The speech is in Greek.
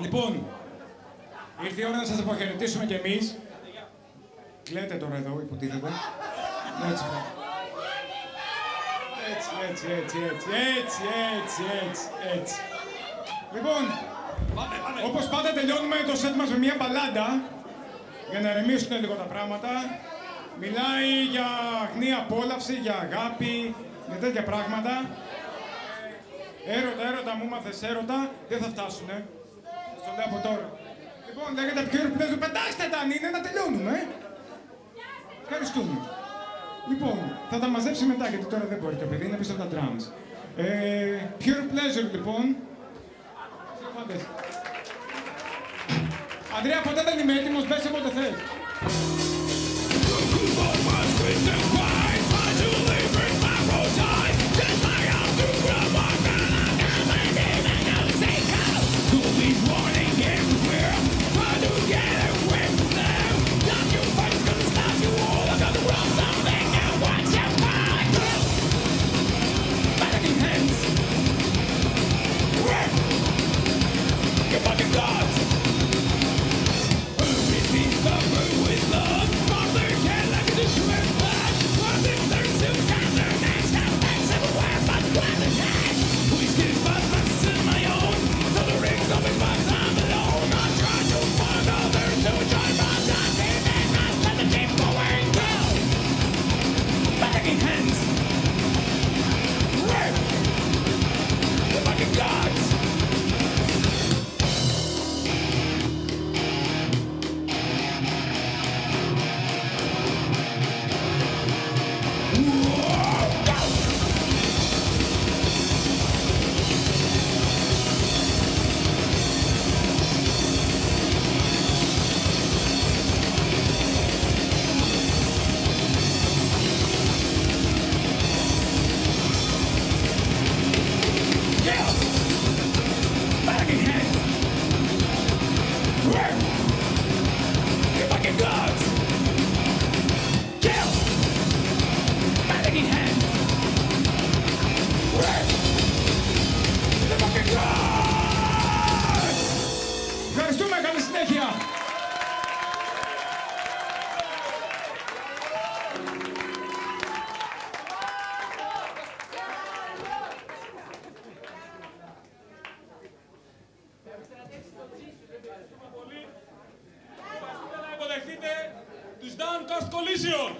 Λοιπόν, ήρθε η ώρα να σας αποχαιρετήσουμε κι εμείς. Κλαίτε τώρα εδώ, υποτίθεται. Έτσι, έτσι, έτσι, έτσι, έτσι, έτσι, έτσι, έτσι, έτσι. Λοιπόν, όπως πάντα τελειώνουμε το σετ μας με μια μπαλάντα για να ρεμίσουν λίγο τα πράγματα. Μιλάει για αγνή απόλαυση, για αγάπη, για τέτοια πράγματα. Έρωτα, έρωτα, μου μάθες έρωτα, δεν θα φτάσουνε. Στο λέω από τώρα. Λοιπόν, λέγεται πιο ερπνέζο, πετάξτε τα αν είναι να τελειώνουμε. ε. Ευχαριστούμε. Λοιπόν, θα τα μαζέψει μετά γιατί τώρα δεν μπορεί το παιδί, είναι πίσω από τα drums. Ε, pure pleasure λοιπόν. Πάντες. Ανδρέα, ποτέ δεν είμαι έτοιμος, μπες όποτε θες. Ευχαριστούμε, καλή συνέχεια. Ευχαριστούμε πολύ. Ευχαριστούμε να υποδεχτείτε τους Dan Cost Collision.